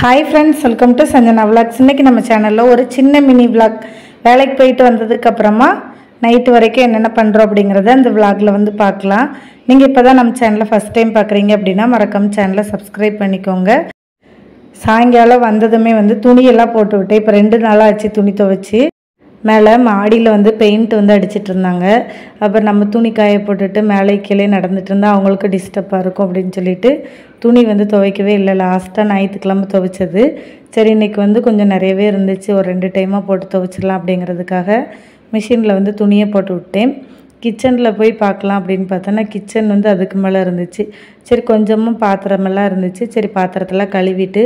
Hi friends welcome to Sanjana vlogs இன்றைக்கி நம்ம சேனலில் ஒரு சின்ன மினி விளாக் வேலைக்கு போயிட்டு வந்ததுக்கப்புறமா நைட்டு வரைக்கும் என்னென்ன பண்ணுறோம் அப்படிங்கிறத அந்த விளாகில் வந்து பார்க்கலாம். நீங்கள் இப்போ தான் நம்ம சேனலை ஃபஸ்ட் டைம் பார்க்குறீங்க அப்படின்னா மறக்காம சேனலை சப்ஸ்கிரைப் பண்ணிக்கோங்க. சாயங்காலம் வந்ததுமே வந்து துணியெல்லாம் போட்டு விட்டேன் இப்போ ரெண்டு நாளாக ஆச்சு துணி துவைச்சி. மேலே மாடியில் வந்து பெயிண்ட் வந்து அடிச்சிட்டு இருந்தாங்க அப்புறம் நம்ம துணி காய போட்டுட்டு மேலே கீழே நடந்துட்டு இருந்தால் அவங்களுக்கு டிஸ்டர்பாக இருக்கும் அப்படின்னு சொல்லிட்டு துணி வந்து துவைக்கவே இல்லை. லாஸ்ட்டாக ஞாயிற்றுக்கிழமை துவைச்சது. சரி இன்னைக்கு வந்து கொஞ்சம் நிறையவே இருந்துச்சு. ஒரு ரெண்டு டைமாக போட்டு துவைச்சிடலாம் அப்படிங்கிறதுக்காக மிஷினில் வந்து துணியை போட்டு விட்டேன். கிச்சனில் போய் பார்க்கலாம் அப்படின்னு பார்த்தோன்னா கிச்சன் வந்து அதுக்கு மேலே இருந்துச்சு. சரி கொஞ்சமும் பாத்திரமெல்லாம் இருந்துச்சு. சரி பாத்திரத்தெல்லாம் கழுவிட்டு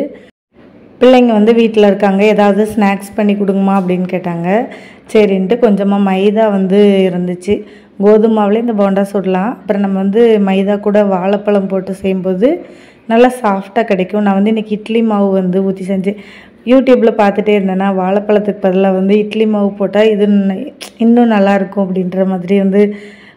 பிள்ளைங்க வந்து வீட்டில் இருக்காங்க ஏதாவது ஸ்நாக்ஸ் பண்ணி கொடுங்கம்மா அப்படின்னு கேட்டாங்க. சரின்ட்டு கொஞ்சமாக மைதா வந்து இருந்துச்சு. கோதுமாவில் இந்த போண்டா சுடலாம். அப்புறம் நம்ம வந்து மைதா கூட வாழைப்பழம் போட்டு செய்யும்போது நல்லா சாஃப்டாக கிடைக்கும். நான் வந்து இன்றைக்கி இட்லி மாவு வந்து ஊற்றி செஞ்சேன். யூடியூப்பில் பார்த்துட்டே இருந்தேன்னா வாழைப்பழத்துக்கு பதிலாக வந்து இட்லி மாவு போட்டால் இது இன்னும் நல்லாயிருக்கும் அப்படின்ற மாதிரி வந்து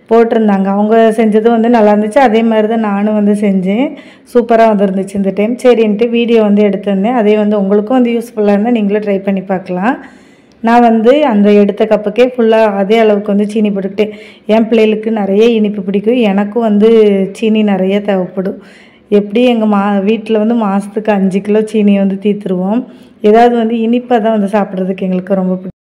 போட்டிருந்தாங்க. அவங்க செஞ்சதும் வந்து நல்லா இருந்துச்சு. அதே மாதிரி தான் நானும் வந்து செஞ்சேன். சூப்பராக வந்துருந்துச்சு இந்த டைம். சரின்ட்டு வீடியோ வந்து எடுத்திருந்தேன். அதே வந்து உங்களுக்கும் வந்து யூஸ்ஃபுல்லாக இருந்தால் நீங்களும் ட்ரை பண்ணி பார்க்கலாம். நான் வந்து அந்த எடுத்த கப்புக்கே ஃபுல்லாக அதே அளவுக்கு வந்து சீனி போட்டுக்கிட்டேன். என் பிள்ளைகளுக்கு நிறைய இனிப்பு பிடிக்கும். எனக்கும் வந்து சீனி நிறைய தேவைப்படும். எப்படி எங்கள் மா வீட்டில் வந்து மாதத்துக்கு அஞ்சு கிலோ சீனி வந்து தீர்த்துருவோம் ஏதாவது வந்து இனிப்பாக தான் வந்து சாப்பிட்றதுக்கு எங்களுக்கு ரொம்ப பிடிக்கும்.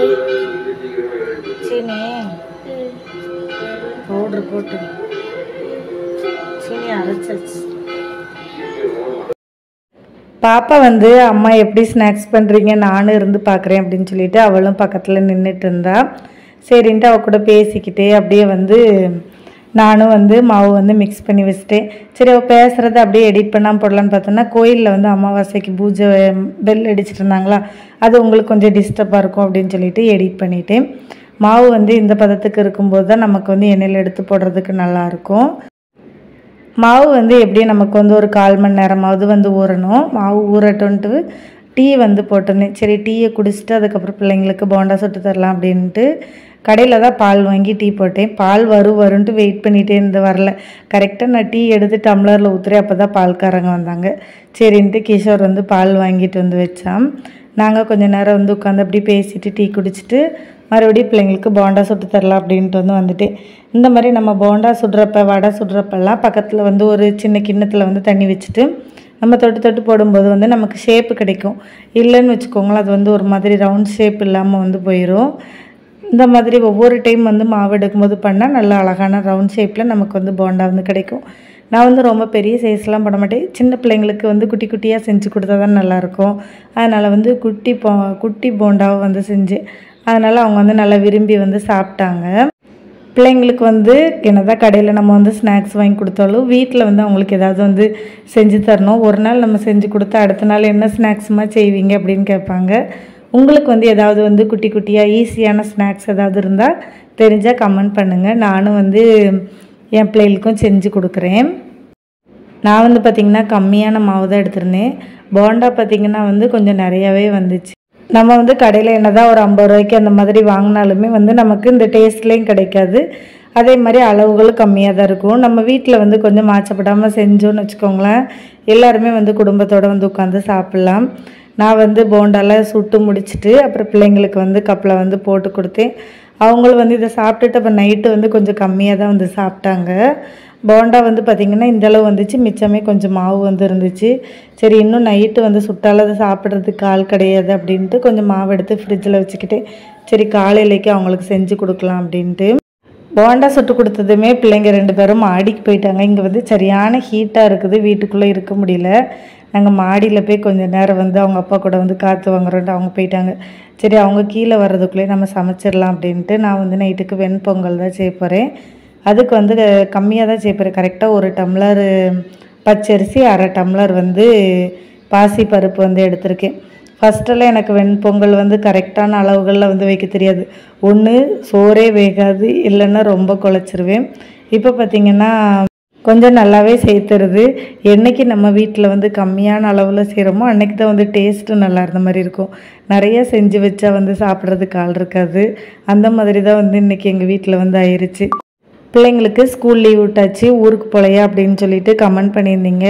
சீனி. சீனி போட்டு. சீனி அரைச்சாச்சு. பாப்பா வந்து அம்மா எப்படி ஸ்நாக்ஸ் பண்ணுறீங்க நானும் இருந்து பார்க்குறேன் அப்படின்னு சொல்லிட்டு அவளும் பக்கத்தில் நின்றுட்டு இருந்தா. சரின்ட்டு அவள் கூட பேசிக்கிட்டே அப்படியே வந்து நானும் வந்து மாவு வந்து மிக்ஸ் பண்ணி வச்சுட்டேன். சரி அவள் பேசுகிறத அப்படியே எடிட் பண்ணாமல் போடலான்னு பார்த்தோன்னா கோயிலில் வந்து அமாவாசைக்கு பூஜை பெல் அடிச்சிட்டு இருந்தாங்களா அது உங்களுக்கு கொஞ்சம் டிஸ்டர்பாக இருக்கும் அப்படின்னு சொல்லிட்டு எடிட் பண்ணிவிட்டு மாவு வந்து இந்த பதத்துக்கு இருக்கும்போது தான் நமக்கு வந்து எண்ணெயில் எடுத்து போடுறதுக்கு நல்லாயிருக்கும் மாவு வந்து எப்படியும் நமக்கு வந்து ஒரு கால் மணி நேரமாவது வந்து ஊறணும். மாவு ஊறட்டும்ட்டு டீ வந்து போட்டிருந்தேன் சரி டீயை குடிச்சிட்டு அதுக்கப்புறம் பிள்ளைங்களுக்கு போண்டா சுட்டு தரலாம் அப்படின்ட்டு கடையில் தான் பால் வாங்கி டீ போட்டேன். பால் வரும் வரும்ன்ட்டு வெயிட் பண்ணிகிட்டே இருந்து வரல. கரெக்டாக நான் டீ எடுத்து டம்ளரில் ஊற்றுறேன் அப்போ தான் பால்காரங்க வந்தாங்க. சரின்ட்டு கிஷோர் வந்து பால் வாங்கிட்டு வந்து வச்சான். நாங்கள் கொஞ்ச நேரம் வந்து உட்காந்து அப்படி பேசிட்டு டீ குடிச்சிட்டு மறுபடியும் பிள்ளைங்களுக்கு போண்டா சுட்டு தரலாம் அப்படின்ட்டு வந்து வந்துட்டேன். இந்த மாதிரி நம்ம போண்டா சுடுறப்ப வடை சுடுறப்பெல்லாம் பக்கத்தில் வந்து ஒரு சின்ன கிண்ணத்தில் வந்து தண்ணி வச்சுட்டு நம்ம தொட்டு தொட்டு போடும்போது வந்து நமக்கு ஷேப்பு கிடைக்கும். இல்லைன்னு வச்சுக்கோங்களேன் அது வந்து ஒரு மாதிரி ரவுண்ட் ஷேப் இல்லாமல் வந்து போயிடும் இந்த மாதிரி ஒவ்வொரு டைம் வந்து மாவு எடுக்கும்போது பண்ணால் நல்லா அழகான ரவுண்ட் ஷேப்பில் நமக்கு வந்து போண்டா வந்து கிடைக்கும். நான் வந்து ரொம்ப பெரிய சைஸ்லாம் பண்ண மாட்டேன். சின்ன பிள்ளைங்களுக்கு வந்து குட்டி குட்டியாக செஞ்சு கொடுத்தா தான் நல்லாயிருக்கும் அதனால் வந்து குட்டி போ குட்டி போண்டாவை வந்து செஞ்சு அதனால் அவங்க வந்து நல்லா விரும்பி வந்து சாப்பிட்டாங்க. பிள்ளைங்களுக்கு வந்து என்னதான் கடையில் நம்ம வந்து ஸ்நாக்ஸ் வாங்கி கொடுத்தாலும் வீட்டில் வந்து அவங்களுக்கு ஏதாவது வந்து செஞ்சு தரணும். ஒரு நாள் நம்ம செஞ்சு கொடுத்தா அடுத்த நாள் என்ன ஸ்நாக்ஸுமா செய்வீங்க அப்படின்னு கேட்பாங்க. உங்களுக்கு வந்து ஏதாவது வந்து குட்டி குட்டியாக ஈஸியான ஸ்நாக்ஸ் ஏதாவது இருந்தால் தெரிஞ்சால் கமெண்ட் பண்ணுங்கள் நானும் வந்து என் பிள்ளைகளுக்கும் செஞ்சு கொடுக்குறேன். நான் வந்து பார்த்திங்கன்னா கம்மியான மாவு தான் எடுத்திருந்தேன். போண்டா பார்த்திங்கன்னா வந்து கொஞ்சம் நிறையாவே வந்துச்சு. நம்ம வந்து கடையில் என்ன தான் ஒரு ஐம்பது ரூபாய்க்கு அந்த மாதிரி வாங்கினாலுமே வந்து நமக்கு இந்த டேஸ்ட்லேயும் கிடைக்காது. அதே மாதிரி அளவுகளும் கம்மியாக தான் இருக்கும். நம்ம வீட்டில் வந்து கொஞ்சம் மாச்சப்படாமல் செஞ்சோன்னு வச்சுக்கோங்களேன். எல்லாருமே வந்து குடும்பத்தோடு வந்து உட்காந்து சாப்பிட்லாம். நான் வந்து போண்டாலாம் சுட்டு முடிச்சிட்டு அப்புறம் பிள்ளைங்களுக்கு வந்து கப்பில் வந்து போட்டு கொடுத்தேன். அவங்களும் வந்து இதை சாப்பிட்டுட்டு அப்போ நைட்டு வந்து கொஞ்சம் கம்மியாக தான் வந்து சாப்பிட்டாங்க. போண்டா வந்து பார்த்திங்கன்னா இந்த அளவு வந்துச்சு. மிச்சமே கொஞ்சம் மாவு வந்து இருந்துச்சு. சரி இன்னும் நைட்டு வந்து சுட்டால் அதை சாப்பிட்றதுக்கு ஆள் கிடையாது அப்படின்ட்டு கொஞ்சம் மாவு எடுத்து ஃப்ரிட்ஜில் வச்சுக்கிட்டு சரி காலையிலேக்கு அவங்களுக்கு செஞ்சு கொடுக்கலாம் அப்படின்ட்டு. போண்டா சுட்டு கொடுத்ததுமே பிள்ளைங்க ரெண்டு பேரும் மாடிக்கு போயிட்டாங்க. இங்கே வந்து சரியான ஹீட்டாக இருக்குது. வீட்டுக்குள்ளே இருக்க முடியல. நாங்கள் மாடியில் போய் கொஞ்சம் நேரம் வந்து அவங்க அப்பா கூட வந்து காற்று வாங்குறோன்ட்டு அவங்க போயிட்டாங்க. சரி அவங்க கீழே வர்றதுக்குள்ளே நம்ம சமைச்சிடலாம் அப்படின்ட்டு நான் வந்து நைட்டுக்கு வெண்பொங்கல் தான் செய்ய போகிறேன் அதுக்கு வந்து கம்மியாக தான் செய்ய போகிறேன் கரெக்டாக ஒரு டம்ளர் பச்சரிசி அரை டம்ளர் வந்து பாசி பருப்பு வந்து எடுத்திருக்கேன். ஃபஸ்ட்டெல்லாம் எனக்கு வெண்பொங்கல் வந்து கரெக்டான அளவுகளில் வந்து வைக்க தெரியாது. ஒன்று சோறே வேகாது இல்லைன்னா ரொம்ப குழச்சிருவேன். இப்போ பார்த்திங்கன்னா கொஞ்சம் நல்லாவே சேர்த்துருது. என்றைக்கு நம்ம வீட்டில் வந்து கம்மியான அளவில் செய்கிறோமோ அன்னைக்கு தான் வந்து டேஸ்ட்டும் நல்லா இருந்த மாதிரி இருக்கும். நிறைய செஞ்சு வச்சா வந்து சாப்பிட்றதுக்கு ஆள் இருக்காது. அந்த மாதிரி தான் வந்து இன்றைக்கி எங்கள் வீட்டில் வந்து ஆயிடுச்சு பிள்ளைங்களுக்கு ஸ்கூல் லீவ் விட்டாச்சு ஊருக்கு போகலையா அப்படின்னு சொல்லிட்டு கமெண்ட் பண்ணியிருந்தீங்க.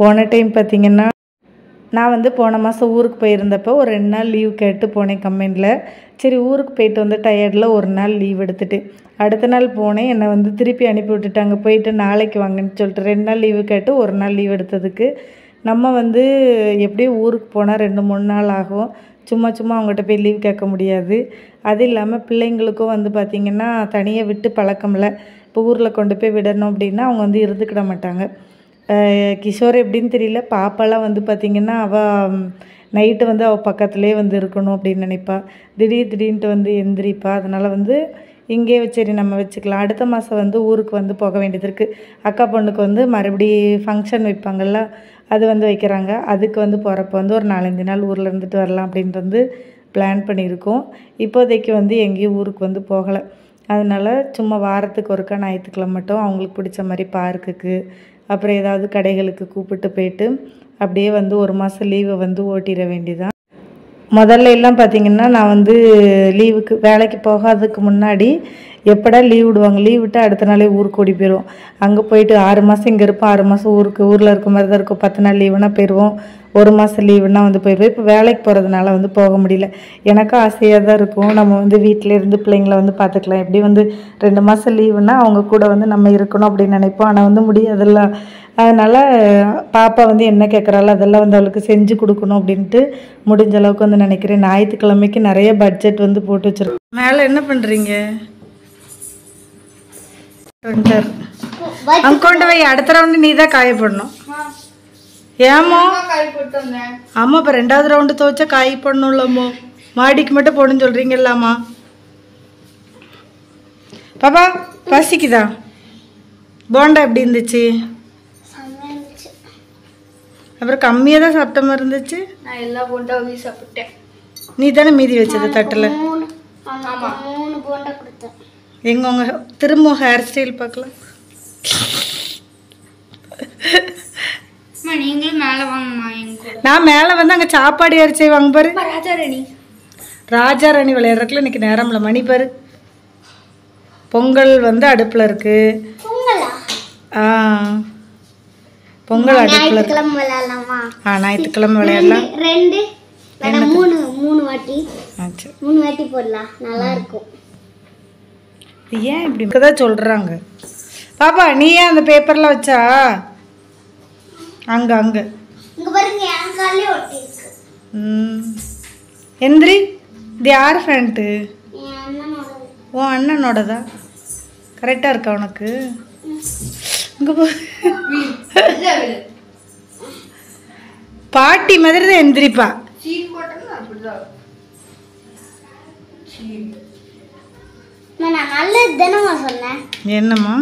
போன டைம் பார்த்தீங்கன்னா நான் வந்து போன மாதம் ஊருக்கு போயிருந்தப்போ ஒரு ரெண்டு நாள் லீவ் கேட்டு போனேன் கம்பெனியில் சரி ஊருக்கு போயிட்டு வந்து டயர்டில் ஒரு நாள் லீவ் எடுத்துட்டு. அடுத்த நாள் போனேன். என்னை வந்து திருப்பி அனுப்பி விட்டுட்டாங்க. போயிட்டு நாளைக்கு வாங்கன்னு சொல்லிட்டு ரெண்டு நாள் லீவு கேட்டு ஒரு நாள் லீவ் எடுத்ததுக்கு. நம்ம வந்து எப்படியும் ஊருக்கு போனால் ரெண்டு மூணு நாள் ஆகும். சும்மா சும்மா அவங்ககிட்ட போய் லீவ் கேட்க முடியாது. அது இல்லாமல் பிள்ளைங்களுக்கும் வந்து பார்த்திங்கன்னா தனியாக விட்டு பழக்கம் இல்லை இப்போ ஊரில் கொண்டு போய் விடணும் அப்படின்னா அவங்க வந்து இருந்துக்கிட மாட்டாங்க. கிஷோர் எப்படின்னு தெரியல. பாப்பாலாம் வந்து பார்த்திங்கன்னா அவள் நைட்டு வந்து அவள் பக்கத்துலேயே வந்து இருக்கணும் அப்படின்னு நினைப்பா. திடீர் திடீர்னுட்டு வந்து எந்திரிப்பா. அதனால் வந்து இங்கேயே சரி நம்ம வச்சுக்கலாம். அடுத்த மாதம் வந்து ஊருக்கு வந்து போக வேண்டியது இருக்குது அக்கா பொண்ணுக்கு வந்து மறுபடி ஃபங்க்ஷன் வைப்பாங்கள்ல அது வந்து வைக்கிறாங்க. அதுக்கு வந்து போகிறப்ப வந்து ஒரு நாலஞ்சு நாள் ஊரில் இருந்துட்டு வரலாம் அப்படின்ட்டு வந்து பிளான் பண்ணியிருக்கோம். இப்போதைக்கு வந்து எங்கேயும் ஊருக்கு வந்து போகலை. அதனால் சும்மா வாரத்துக்கு ஒருக்கா ஞாயிற்றுக்கிழமை மட்டும் அவங்களுக்கு பிடிச்ச மாதிரி பார்க்குக்கு அப்புறம் ஏதாவது கடைகளுக்கு கூப்பிட்டு போயிட்டு அப்படியே வந்து ஒரு மாதம் லீவை வந்து ஓட்டிட வேண்டிதான். முதல்ல எல்லாம் பார்த்திங்கன்னா நான் வந்து லீவுக்கு வேலைக்கு போகாததுக்கு முன்னாடி எப்படா லீவ் விடுவாங்க? லீவ் விட்டு அடுத்த நாளே ஊருக்கு ஓடி போயிடுவோம் அங்கே போயிட்டு ஆறு மாதம் இங்கே இருப்போம். ஆறு மாதம் ஊருக்கு ஊரில் இருக்க மாதிரி தான் இருக்கும். பத்து நாள் லீவுனா போயிடுவோம் ஒரு மாதம் லீவுனா வந்து போயிடுவோம் இப்போ வேலைக்கு போகிறதுனால வந்து போக முடியல. எனக்கும் ஆசையாக தான் இருக்கும். நம்ம வந்து வீட்டில் இருந்து பிள்ளைங்கள வந்து பார்த்துக்கலாம். எப்படி வந்து ரெண்டு மாதம் லீவுனா அவங்க கூட வந்து நம்ம இருக்கணும் அப்படின்னு நினைப்போம். ஆனால் வந்து முடியாதுல்ல. அதனால் பாப்பா வந்து என்ன கேட்குறாளோ அதெல்லாம் வந்து அவளுக்கு செஞ்சு கொடுக்கணும் அப்படின்ட்டு முடிஞ்ச அளவுக்கு வந்து நினைக்கிறேன். ஞாயிற்றுக்கிழமைக்கு நிறைய பட்ஜெட் வந்து போட்டு வச்சிருக்கோம். மேலே என்ன பண்ணுறீங்க அங்க கொண்டு போய் அடுத்த ரவுண்டு நீ தான் காய போடணும் ஏமோ ஆமாம் இப்போ ரெண்டாவது ரவுண்டு துவைச்சா காய் போடணும்லம்மோ மாடிக்கு மட்டும் போடுன்னு சொல்கிறீங்கல்லாமா பாப்பா பசிக்குதா? போண்டா எப்படி இருந்துச்சு? அப்புறம் கம்மியாக தான் சாப்பிட்ட மாதிரி இருந்துச்சு? நான் எல்லா போண்டாவையும் சாப்பிட்டேன். நீ தானே மீதி வச்சது தட்டில்? எங்க உங்க திரும்ப ஹேர் ஸ்டைல் பார்க்கலாம் அம்மா நீங்களும் மேலே வாங்கம்மா எங்க கூட நான் மேலே வந்து அங்கே சாப்பாடு யார் செய்வாங்க பாரு. ராஜாரணி ராஜா ராணி. விளையாடுறதுக்குள்ள இன்னைக்கு நேரம்ல மணி பாரு. பொங்கல் வந்து அடுப்பில் இருக்கு. ஆ. பொங்கல் அடுப்பில் இருக்கு. ஆ ஞாயிற்றுக்கிழமை விளையாடலாம். ரெண்டு மூணு மூணு வாட்டி. மூணு வாட்டி போடலாம். நல்லா இருக்கும். ஏன் இப்படி தான் சொல்கிறாங்க பாப்பா நீ ஏன் அந்த பேப்பர்லாம் வச்சா? அங்கே அங்கே. இங்க பாருங்க என் காலே ஒட்டி இருக்கு எந்திரி இது யார் ஃபேண்ட்டு உன் அண்ணனோடதா கரெக்டாக இருக்கா உனக்கு இங்கே போ பாட்டி மாதிரி தான் எந்திரிப்பா என்னம்மா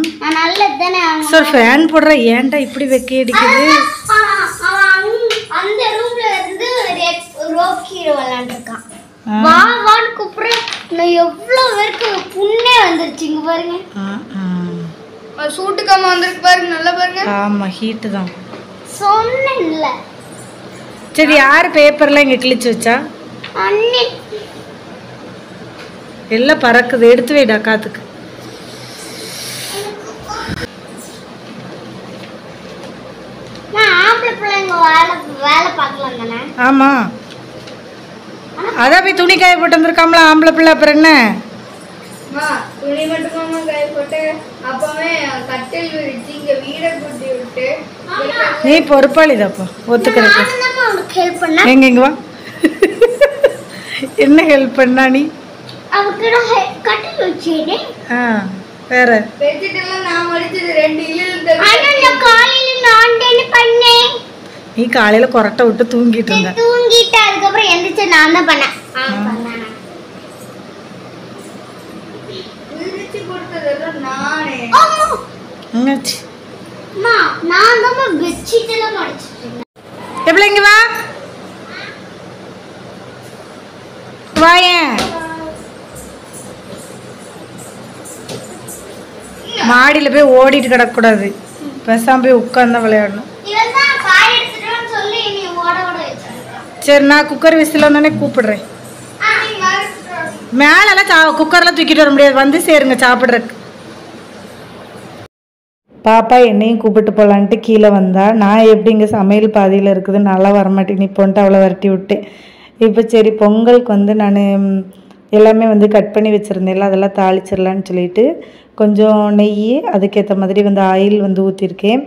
சார் ஃபேன் போடுற ஏன்டா இப்படி வெக்கி அடிக்குது அவன் அவன் அங்க- அந்த ரூம்ல இருந்து விளையாண்டுருக்கான். ஆ. வா வான்னு கூப்பிடுறேன். நான் எவ்வளோ பேருக்கு புண்ணே வந்துருச்சு இங்க பாருங்க. சூட்டுக்காம வந்திருக்கு பாருங்க நல்லா பாருங்க. ஆமா ஹீட்டு தான். சொன்னேன்ல. சரி யார் பேப்பர்லாம் இங்கே கிழிச்சு வச்சா? அண்ணி. எல்லாம் பறக்குது எடுத்து வைடா காத்துக்கு. நான் ஆம்பளை பிள்ளைங்க வேலை வேலை பார்க்கலாம் தானே ஆமா அதான் போய் துணி காய போட்டு வந்திருக்காங்களா ஆம்பளை பிள்ளை அப்புறம் என்ன? துணி மட்டுமா கை போட்டு அப்பவே கட்டில் விரிச்சு இங்க வீடை கூட்டி விட்டு நீ ஒத்துக்கிறப்ப எங்க இங்க வா. என்ன ஹெல்ப் பண்ணா நீ? வேற. நீ காலையில கொரட்டை விட்டு தூங்கிட்டு இருந்த. அதுக்கப்புறம் எந்திரிச்சு நான் தான் பண்ணேன். நானே தான் வா. வாயேன் மாடியில் போய் ஓடிட்டு கிடக்கக்கூடாது. பேசாம போய் உட்காந்து விளையாடணும் இவன் தான் காய் எடுத்துட்டு சொல்லி நீ ஓட ஓட வச்சிருக்கான் சரி நான் குக்கர் விசில் வந்தோடனே கூப்பிடுறேன். ஆ மேலெல்லாம் சா குக்கரில் தூக்கிட்டு வர முடியாது. வந்து சேருங்க சாப்பிட்றக்கு பாப்பா என்னையும் கூப்பிட்டு போகலான்ட்டு கீழே வந்தா. நான் எப்படி இங்கே சமையல் பாதியில் இருக்குது நல்லா வரமாட்டேன். நீ போன்ட்டு அவ்வளோ வரட்டி விட்டேன். இப்போ சரி பொங்கலுக்கு வந்து நான் எல்லாமே வந்து கட் பண்ணி வச்சுருந்தேன்ல அதெல்லாம் தாளிச்சிடலான்னு சொல்லிட்டு கொஞ்சம் நெய் அதுக்கேற்ற மாதிரி வந்து ஆயில் வந்து ஊற்றிருக்கேன்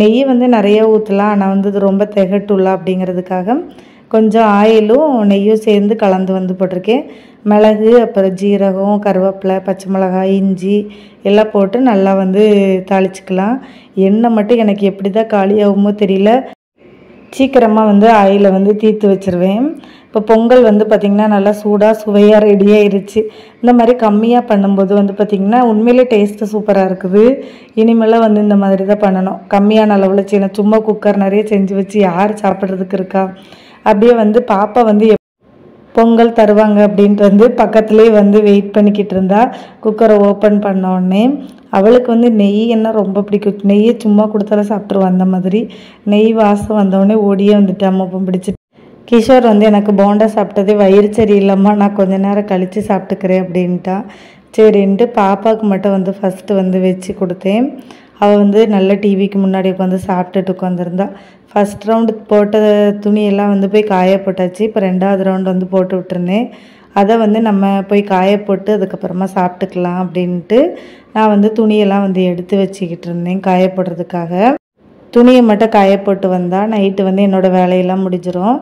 நெய் வந்து நிறைய ஊற்றலாம் ஆனால் வந்து இது ரொம்ப திகட்டுள்ள அப்படிங்கிறதுக்காக கொஞ்சம் ஆயிலும் நெய்யும் சேர்ந்து கலந்து வந்து போட்டிருக்கேன். மிளகு அப்புறம் ஜீரகம் கருவேப்பிலை பச்சை மிளகாய் இஞ்சி எல்லாம் போட்டு நல்லா வந்து தாளிச்சுக்கலாம். எண்ணெய் மட்டும் எனக்கு எப்படி தான் காலியாகுமோ தெரியல. சீக்கிரமாக வந்து ஆயிலை வந்து தீர்த்து வச்சிருவேன். இப்போ பொங்கல் வந்து பார்த்திங்கன்னா நல்லா சூடாக சுவையாக ரெடியாகிருச்சு இந்த மாதிரி கம்மியாக பண்ணும்போது வந்து பார்த்திங்கன்னா உண்மையிலே டேஸ்ட்டு சூப்பராக இருக்குது. இனிமேலாம் வந்து இந்த மாதிரி தான் பண்ணணும். கம்மியான அளவில் செய்யணும். சும்மா குக்கர் நிறைய செஞ்சு வச்சு யார் சாப்பிட்றதுக்கு இருக்கா? அப்படியே வந்து பாப்பா வந்து பொங்கல் தருவாங்க அப்படின்ட்டு வந்து பக்கத்துலேயே வந்து வெயிட் பண்ணிக்கிட்டு இருந்தா. குக்கரை ஓப்பன் பண்ண உடனே அவளுக்கு வந்து நெய் என்ன ரொம்ப பிடிக்கும். நெய்யை சும்மா கொடுத்தாலும் சாப்பிட்ருவா அந்த மாதிரி. நெய் வாசம் வந்தோடனே ஓடியே வந்துட்டு மொப்பம் பிடிச்சி. கிஷோர் வந்து எனக்கு போண்டா சாப்பிட்டதே வயிறு சரியில்லைம்மா நான் கொஞ்ச நேரம் கழித்து சாப்பிட்டுக்கிறேன் அப்படின்ட்டா. சரின்ட்டு பாப்பாவுக்கு மட்டும் வந்து ஃபஸ்ட்டு வந்து வச்சு கொடுத்தேன். அவள் வந்து நல்ல டிவிக்கு முன்னாடி உட்காந்து சாப்பிட்டுட்டு உட்காந்துருந்தா ஃபஸ்ட் ரவுண்டு போட்ட துணியெல்லாம் வந்து போய் காய போட்டாச்சு இப்போ ரெண்டாவது ரவுண்டு வந்து போட்டு விட்டுருந்தேன். அதை வந்து நம்ம போய் காய போட்டு அதுக்கப்புறமா சாப்பிட்டுக்கலாம் அப்படின்ட்டு நான் வந்து துணியெல்லாம் வந்து எடுத்து வச்சுக்கிட்டு இருந்தேன் காய போடுறதுக்காக துணியை மட்டும் காய போட்டு வந்தால் நைட்டு வந்து என்னோடய வேலையெல்லாம் முடிஞ்சிடும்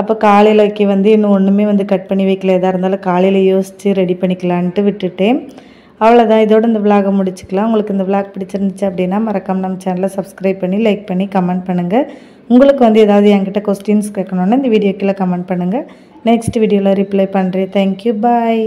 அப்போ காலையிலக்கு வந்து இன்னும் ஒன்றுமே வந்து கட் பண்ணி வைக்கல. எதாக இருந்தாலும் காலையில் யோசித்து ரெடி பண்ணிக்கலான்ட்டு விட்டுட்டேன். அவ்வளோதான் இதோட இந்த விலாகை முடிச்சுக்கலாம். உங்களுக்கு இந்த விலாக் பிடிச்சிருந்துச்சு அப்படின்னா மறக்காம நம்ம சேனலை சப்ஸ்கிரைப் பண்ணி லைக் பண்ணி கமெண்ட் பண்ணுங்கள் உங்களுக்கு வந்து ஏதாவது என்கிட்ட கொஸ்டின்ஸ் கேட்கணுன்னா இந்த வீடியோ கீழே கமெண்ட் பண்ணுங்கள் நெக்ஸ்ட் வீடியோவில் ரிப்ளை பண்ணுறேன் தேங்க்யூ பாய்